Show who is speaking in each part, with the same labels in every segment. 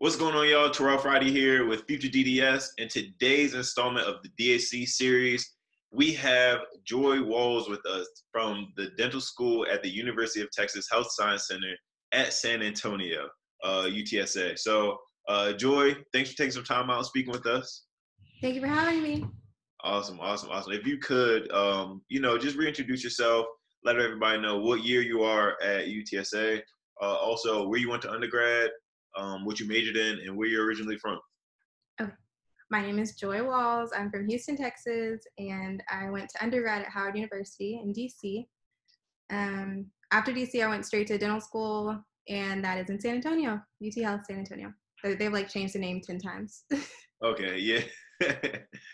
Speaker 1: What's going on, y'all? Terrell Friday here with Future DDS. In today's installment of the DAC series, we have Joi Walls with us from the dental school at the University of Texas Health Science Center at San Antonio, uh, UTSA. So, uh, Joi, thanks for taking some time out speaking with us.
Speaker 2: Thank you for having me.
Speaker 1: Awesome, awesome, awesome. If you could, um, you know, just reintroduce yourself, let everybody know what year you are at UTSA, uh, also where you went to undergrad, um, what you majored in, and where you're originally from.
Speaker 2: Okay. My name is Joi Walls. I'm from Houston, Texas, and I went to undergrad at Howard University in DC. Um, after DC, I went straight to dental school, and that is in San Antonio, UT Health San Antonio. They've like changed the name ten times.
Speaker 1: okay, yeah.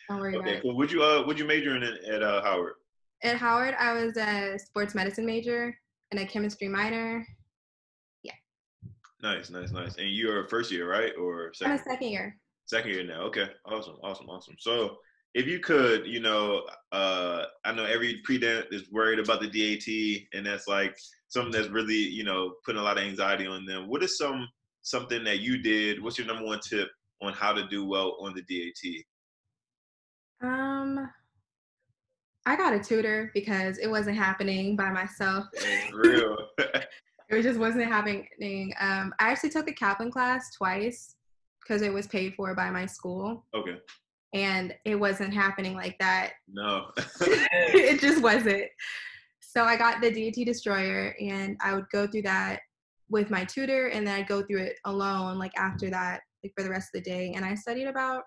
Speaker 2: Don't worry
Speaker 1: okay,
Speaker 2: about
Speaker 1: cool. Would you uh, would you major in at uh, Howard?
Speaker 2: At Howard, I was a sports medicine major and a chemistry minor.
Speaker 1: Nice, nice, nice. And you're first year, right? Or
Speaker 2: second? I'm a second year.
Speaker 1: Second year now. Okay. Awesome, awesome, awesome. So if you could, you know, uh, I know every pre-dent is worried about the DAT, and that's like something that's really, you know, putting a lot of anxiety on them. What is some something that you did? What's your number one tip on how to do well on the DAT?
Speaker 2: Um, I got a tutor because it wasn't happening by myself.
Speaker 1: Real.
Speaker 2: it just wasn't happening. Um, I actually took a Kaplan class twice because it was paid for by my school.
Speaker 1: Okay.
Speaker 2: And it wasn't happening like that.
Speaker 1: No.
Speaker 2: it just wasn't. So I got the DAT Destroyer, and I would go through that with my tutor, and then I'd go through it alone, like after that, like for the rest of the day. And I studied about,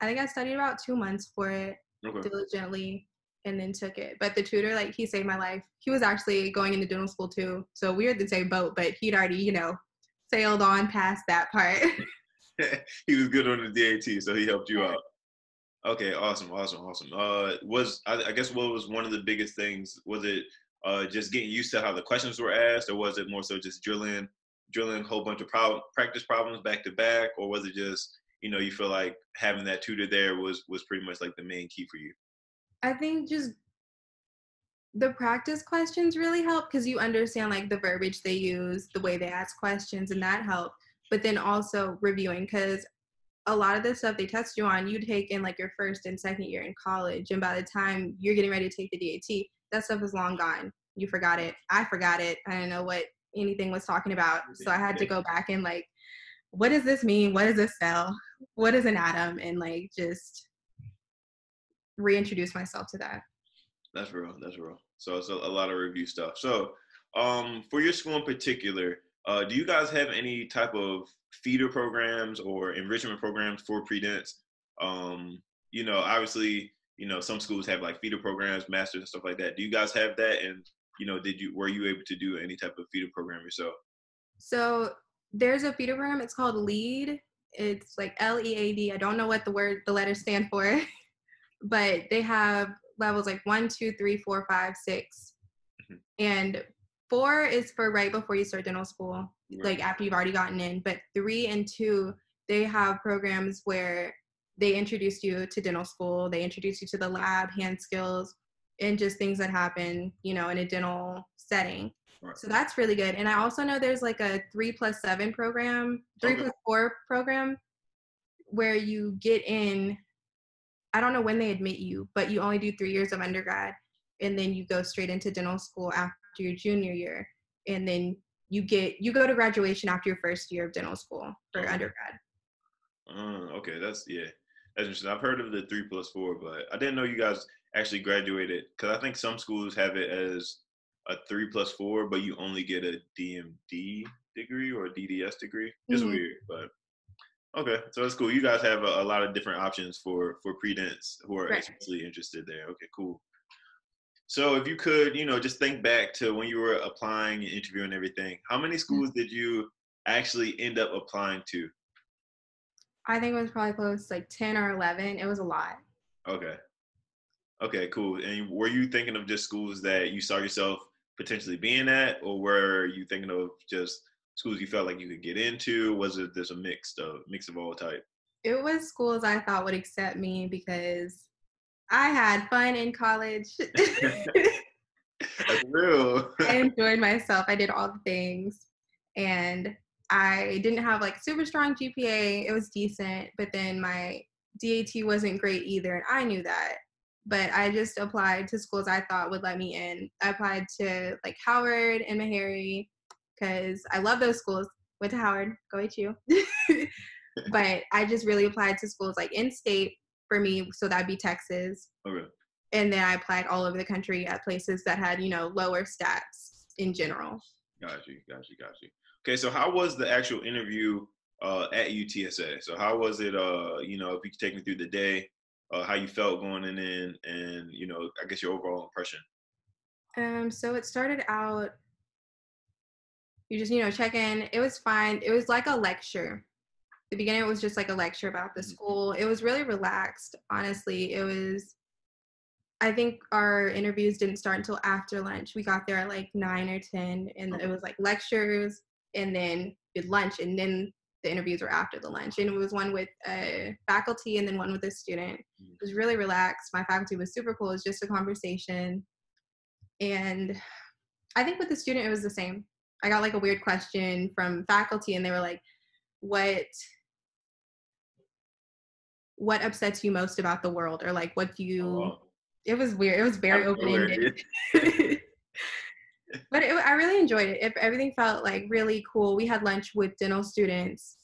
Speaker 2: I think I studied about two months for it okay. diligently and then took it. But the tutor, like, he saved my life. He was actually going into dental school too. So we were the same boat, but he'd already, you know, sailed on past that part.
Speaker 1: he was good on the DAT, so he helped you out. Okay, awesome, awesome, awesome. Uh, was I, I guess what was one of the biggest things? Was it uh, just getting used to how the questions were asked, or was it more so just drilling, drilling a whole bunch of problem, practice problems back to back, or was it just you know you feel like having that tutor there was was pretty much like the main key for you?
Speaker 2: I think just the practice questions really help because you understand like the verbiage they use, the way they ask questions, and that helped. But then also reviewing because a lot of the stuff they test you on, you take in like your first and second year in college, and by the time you're getting ready to take the DAT, that stuff is long gone. You forgot it. I forgot it. I didn't know what anything was talking about, so I had to go back and like, what does this mean? What is a cell? What is an atom? And like just reintroduce myself to that.
Speaker 1: That's real. That's real. So it's a, a lot of review stuff. So um, for your school in particular, uh, do you guys have any type of feeder programs or enrichment programs for pre-dents? Um, you know, obviously, you know, some schools have like feeder programs, masters and stuff like that. Do you guys have that? And, you know, did you, were you able to do any type of feeder program yourself?
Speaker 2: So there's a feeder program. It's called LEAD. It's like L-E-A-D. I don't know what the word, the letters stand for. but they have levels like one, two, three, four, five, six. Mm-hmm. and four is for right before you start dental school, right. like after you've already gotten in. But three and two, they have programs where they introduce you to dental school, they introduce you to the lab, hand skills, and just things that happen, you know, in a dental setting. Right. So that's really good. And I also know there's like a three plus seven program, three okay. plus four program where you get in I don't know when they admit you, but you only do three years of undergrad and then you go straight into dental school after your junior year. And then you get you go to graduation after your first year of dental school for undergrad.
Speaker 1: Uh, okay, that's yeah, that's interesting. I've heard of the three plus four, but I didn't know you guys actually graduated because I think some schools have it as a three plus four, but you only get a DMD degree or a DDS degree. It's mm-hmm. weird, but Okay, so that's cool. You guys have a, a lot of different options for for pre-dents who are right. especially interested there. Okay, cool. So if you could, you know, just think back to when you were applying and interviewing and everything. How many mm-hmm. schools did you actually end up applying to?
Speaker 2: I think it was probably close like 10 or 11. It was a lot.
Speaker 1: Okay. Okay, cool. And were you thinking of just schools that you saw yourself potentially being at, or were you thinking of just schools you felt like you could get into? Was it there's a mix of mix of all type?
Speaker 2: It was schools I thought would accept me because I had fun in college.
Speaker 1: That's real.
Speaker 2: I enjoyed myself. I did all the things. And I didn't have like super strong GPA. It was decent, but then my DAT wasn't great either, and I knew that. But I just applied to schools I thought would let me in. I applied to like Howard and Meharry because I love those schools. Went to Howard, go HU. but I just really applied to schools like in state for me, so that'd be Texas.
Speaker 1: Okay.
Speaker 2: And then I applied all over the country at places that had, you know, lower stats in general.
Speaker 1: Got you, got you, got you. Okay, so how was the actual interview uh, at UTSA? So how was it? Uh, you know, if you could take me through the day, uh, how you felt going in, and you know, I guess your overall impression.
Speaker 2: Um, so it started out. You just, you know, check in. It was fine. It was like a lecture. The beginning it was just like a lecture about the mm-hmm. school. It was really relaxed. Honestly, it was. I think our interviews didn't start until after lunch. We got there at like nine or ten, and it was like lectures, and then did lunch, and then the interviews were after the lunch. And it was one with a faculty and then one with a student. It was really relaxed. My faculty was super cool. It was just a conversation. And I think with the student, it was the same. I got like a weird question from faculty, and they were like, "What what upsets you most about the world?" Or like, "What do you?" Oh. It was weird. It was very open ended. but it, I really enjoyed it. it. Everything felt like really cool. We had lunch with dental students,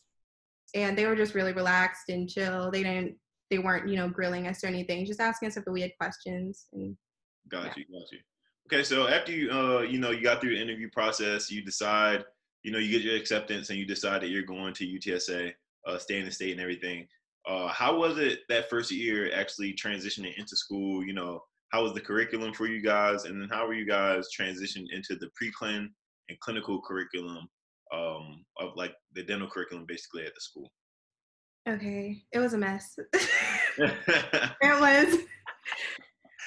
Speaker 2: and they were just really relaxed and chill. They didn't, they weren't, you know, grilling us or anything. Just asking us if we had questions. And,
Speaker 1: got yeah. you, got you. Okay, so after you, uh, you know, you got through the interview process, you decide, you know, you get your acceptance, and you decide that you're going to UTSA, uh, stay in the state, and everything. Uh, how was it that first year actually transitioning into school? You know, how was the curriculum for you guys, and then how were you guys transitioned into the pre-clin and clinical curriculum um, of like the dental curriculum basically at the school?
Speaker 2: Okay, it was a mess. it was.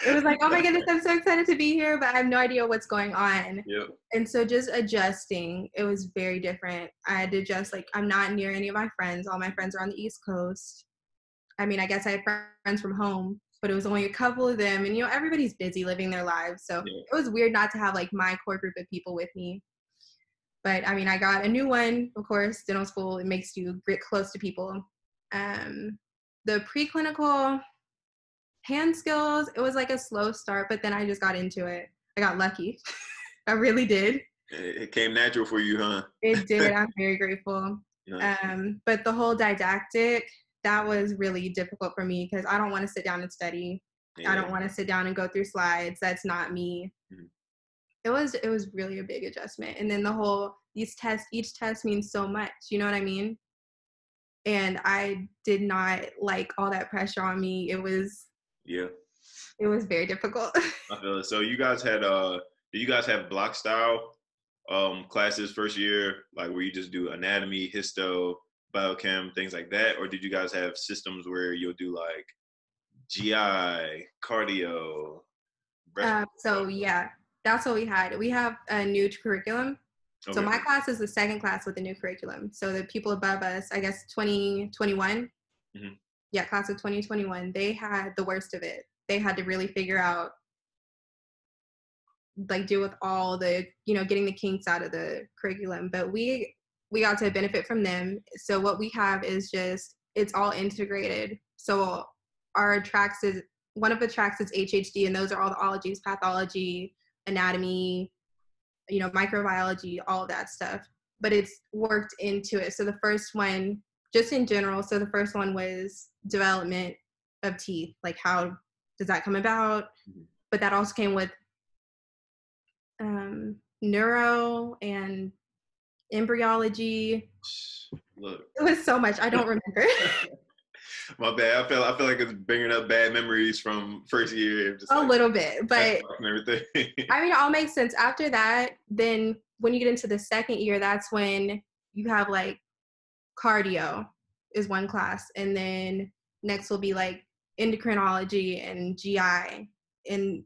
Speaker 2: It was like, oh my goodness, I'm so excited to be here, but I have no idea what's going on.
Speaker 1: Yep.
Speaker 2: And so just adjusting, it was very different. I had to just like, I'm not near any of my friends. All my friends are on the East Coast. I mean, I guess I had friends from home, but it was only a couple of them and you know everybody's busy living their lives so yeah. it was weird not to have like my core group of people with me but i mean i got a new one of course dental school it makes you get close to people um, the preclinical hand skills it was like a slow start but then i just got into it i got lucky i really did
Speaker 1: it came natural for you huh
Speaker 2: it did i'm very grateful um, but the whole didactic that was really difficult for me because I don't want to sit down and study. Yeah. I don't want to sit down and go through slides. That's not me. Mm-hmm. It was it was really a big adjustment. And then the whole these tests, each test means so much. You know what I mean? And I did not like all that pressure on me. It was
Speaker 1: yeah.
Speaker 2: It was very difficult.
Speaker 1: I feel it. So you guys had uh did you guys have block style um classes first year, like where you just do anatomy, histo, biochem, things like that, or did you guys have systems where you'll do like GI, cardio?
Speaker 2: Uh, so yeah, that's what we had. We have a new curriculum. Okay. So my class is the second class with the new curriculum. So the people above us, I guess 2021, mm-hmm. Yeah, class of 2021, they had the worst of it. They had to really figure out like deal with all the you know getting the kinks out of the curriculum but we we got to benefit from them. So what we have is just it's all integrated. So our tracks is one of the tracks is HHD, and those are all the ologies, pathology, anatomy, you know, microbiology, all that stuff. But it's worked into it. So the first one, just in general, so the first one was development of teeth, like how does that come about? Mm-hmm. But that also came with um, neuro and embryology. Look. It was so much. I don't remember.
Speaker 1: My bad. I feel I feel like it's bringing up bad memories from first year.
Speaker 2: Just a like, little bit, but everything. I mean, it all makes sense. After that, then when you get into the second year, that's when you have like cardio is one class, and then next will be like endocrinology and GI, and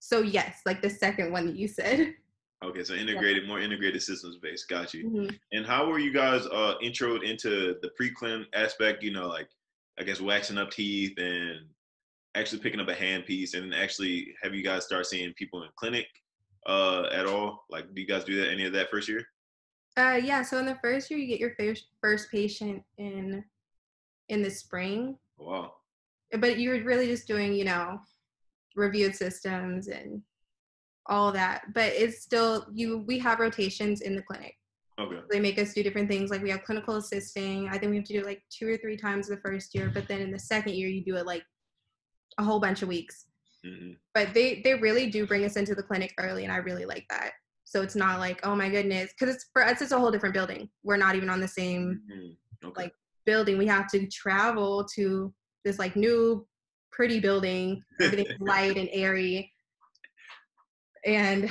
Speaker 2: so yes, like the second one that you said.
Speaker 1: Okay, so integrated, yeah. more integrated systems based. Got you. Mm-hmm. And how were you guys uh introed into the pre-clin aspect? You know, like I guess waxing up teeth and actually picking up a hand piece, and actually have you guys start seeing people in clinic uh at all? Like, do you guys do that any of that first year?
Speaker 2: Uh, yeah. So in the first year, you get your first first patient in in the spring,
Speaker 1: Wow.
Speaker 2: but you're really just doing, you know, reviewed systems and all that. But it's still you. We have rotations in the clinic.
Speaker 1: Okay.
Speaker 2: They make us do different things. Like we have clinical assisting. I think we have to do it like two or three times the first year, but then in the second year, you do it like a whole bunch of weeks.
Speaker 1: hmm
Speaker 2: But they they really do bring us into the clinic early, and I really like that. So it's not like, oh my goodness, because it's for us, it's a whole different building. We're not even on the same
Speaker 1: hmm Okay.
Speaker 2: Like- building. We have to travel to this like new, pretty building. Everything's light and airy, and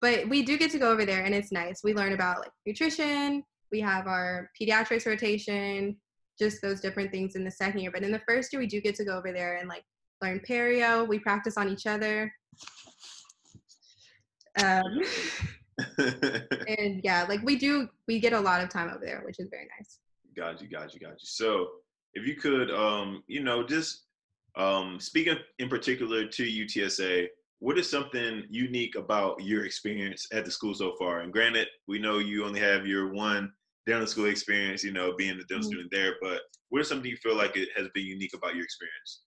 Speaker 2: but we do get to go over there, and it's nice. We learn about like nutrition. We have our pediatrics rotation, just those different things in the second year. But in the first year, we do get to go over there and like learn perio. We practice on each other. Um, and yeah, like we do, we get a lot of time over there, which is very nice.
Speaker 1: Got you, got you, got you. So, if you could, um, you know, just um, speaking in particular to UTSA, what is something unique about your experience at the school so far? And granted, we know you only have your one dental school experience, you know, being a dental
Speaker 2: Mhm.
Speaker 1: student there, but what is something you feel like it has been unique about your experience?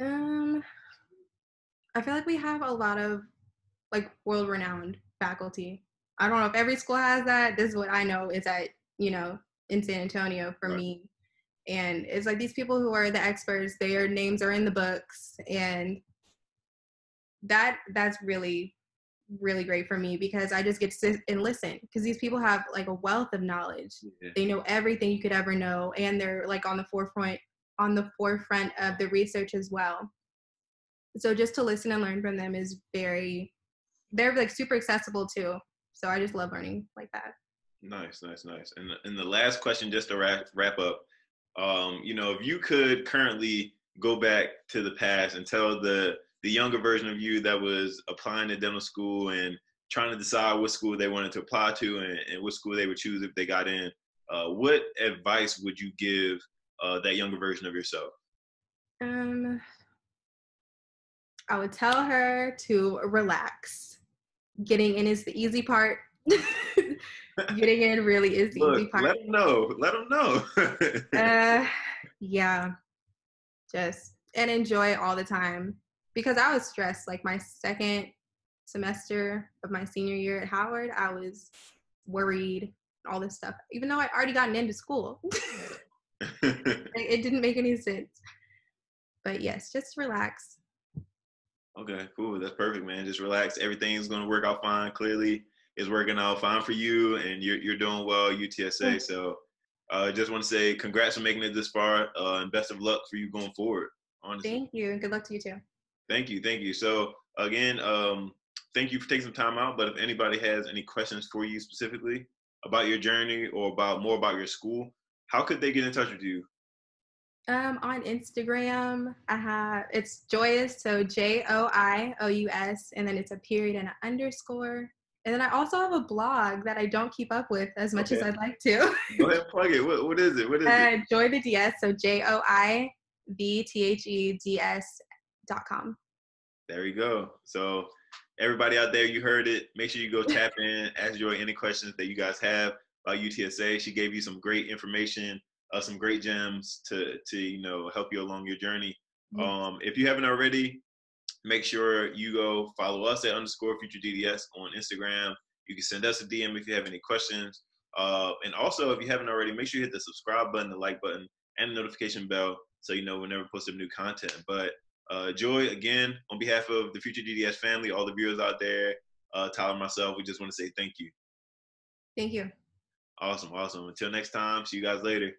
Speaker 2: Um, I feel like we have a lot of like world-renowned faculty. I don't know if every school has that. This is what I know is that, you know in San Antonio for
Speaker 1: Right.
Speaker 2: me, and it's like these people who are the experts. Their names are in the books, and that that's really really great for me because I just get to sit and listen because these people have like a wealth of knowledge
Speaker 1: Yeah.
Speaker 2: they know everything you could ever know and they're like on the forefront on the forefront of the research as well so just to listen and learn from them is very they're like super accessible too so i just love learning like that
Speaker 1: Nice, nice, nice. And and the last question, just to wrap wrap up, um, you know, if you could currently go back to the past and tell the the younger version of you that was applying to dental school and trying to decide what school they wanted to apply to and, and what school they would choose if they got in, uh, what advice would you give uh, that younger version of yourself?
Speaker 2: um i would tell her to relax getting in is the easy part. Getting in really is the easy part
Speaker 1: let them know. Let them know.
Speaker 2: uh yeah. Just and enjoy it all the time. Because i was stressed like my second semester of my senior year at howard i was worried all this stuff even though i already gotten into school. It didn't make any sense. But yes just relax
Speaker 1: Okay, cool. That's perfect, man. Just relax. Everything's gonna work out fine. Clearly, it's working out fine for you, and you're you're doing well, UTSA.
Speaker 2: Yeah.
Speaker 1: So, uh, just want to say congrats on making it this far, uh, and best of luck for you going forward. Honestly,
Speaker 2: thank you and good luck to you too
Speaker 1: thank you, thank you. So again, um, thank you for taking some time out. But if anybody has any questions for you specifically about your journey or about more about your school, how could they get in touch with you?
Speaker 2: Um on instagram i have it's joyous so j-o-i-o-u-s and then it's a period and an underscore and then i also have a blog that i don't keep up with as much as i'd like to
Speaker 1: Go ahead, plug it. What, what is it? What is
Speaker 2: uh,
Speaker 1: it?
Speaker 2: joy the ds so j-o-i-v-t-h-e-d-s dot com
Speaker 1: There you go. So everybody out there, you heard it. Make sure you go tap in, ask Joi any questions that you guys have about UTSA. She gave you some great information, uh, some great gems to to you know help you along your journey.
Speaker 2: Yes.
Speaker 1: Um, if you haven't already, make sure you go follow us at underscore future DDS on Instagram. You can send us a DM if you have any questions. Uh, and also, if you haven't already, make sure you hit the subscribe button, the like button, and the notification bell so you know whenever we post some new content. But uh, Joi, again, on behalf of the Future DDS family, all the viewers out there, uh, Tyler, myself, we just want to say thank you.
Speaker 2: thank you
Speaker 1: Awesome, awesome. Until next time, see you guys later.